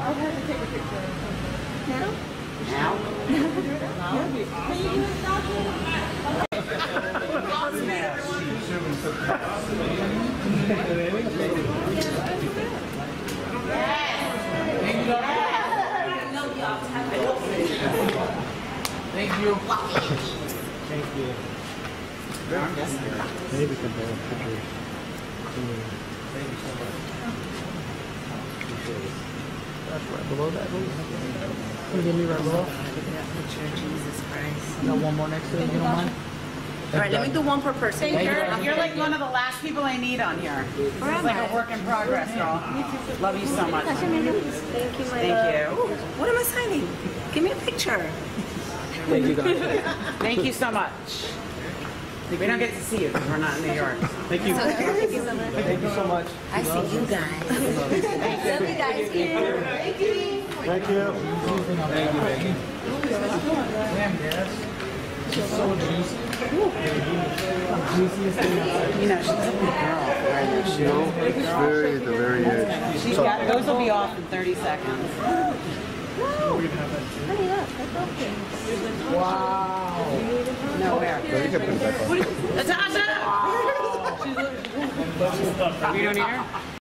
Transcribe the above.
I'll have to take a picture. Thank you. Thank you. Maybe can borrow pictures. That's right below that. Can you give me right below? Jesus Christ. Got one more next to it, if you don't mind. All right, let me do one per person. You're, you're like one of the last people I need on here. This is like a work in progress, girl. Love you so much. Thank you, my Thank you. What am I signing? Give me a picture. Thank you. Thank you so much. We don't get to see you because we're not in New York. Thank you. Thank you so much. I see you guys. Love you guys. Thank you. Thank you. Damn, yes. She's so juicy. Juiciest thing You know, she's a big girl wearing those shoes. It's very at the very edge. She's got, those will be off in 30 seconds. Wow. No, where? You can put it back. Natasha! We don't need her?